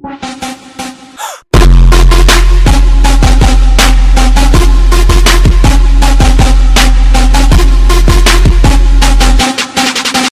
Bye.